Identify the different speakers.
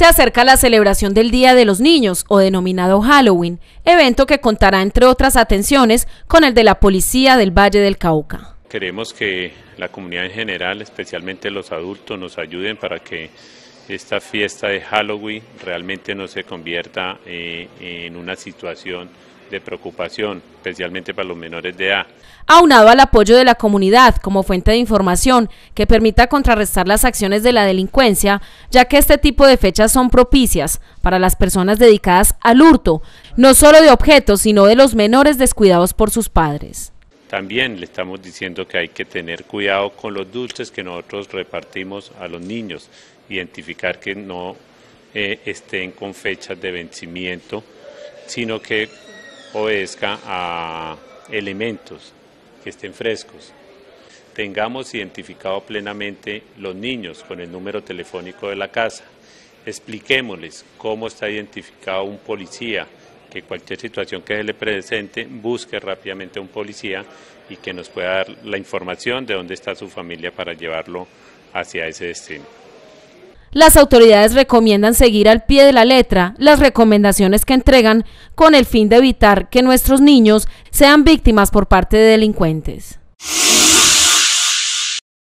Speaker 1: Se acerca la celebración del Día de los Niños, o denominado Halloween, evento que contará, entre otras atenciones, con el de la Policía del Valle del Cauca.
Speaker 2: Queremos que la comunidad en general, especialmente los adultos, nos ayuden para que esta fiesta de Halloween realmente no se convierta eh, en una situación de preocupación, especialmente para los menores de edad.
Speaker 1: Aunado al apoyo de la comunidad como fuente de información que permita contrarrestar las acciones de la delincuencia, ya que este tipo de fechas son propicias para las personas dedicadas al hurto, no solo de objetos, sino de los menores descuidados por sus padres.
Speaker 2: También le estamos diciendo que hay que tener cuidado con los dulces que nosotros repartimos a los niños, identificar que no eh, estén con fechas de vencimiento, sino que obedezca a elementos que estén frescos. Tengamos identificado plenamente los niños con el número telefónico de la casa. Expliquémosles cómo está identificado un policía, que cualquier situación que se le presente busque rápidamente a un policía y que nos pueda dar la información de dónde está su familia para llevarlo hacia ese destino.
Speaker 1: Las autoridades recomiendan seguir al pie de la letra las recomendaciones que entregan con el fin de evitar que nuestros niños sean víctimas por parte de delincuentes.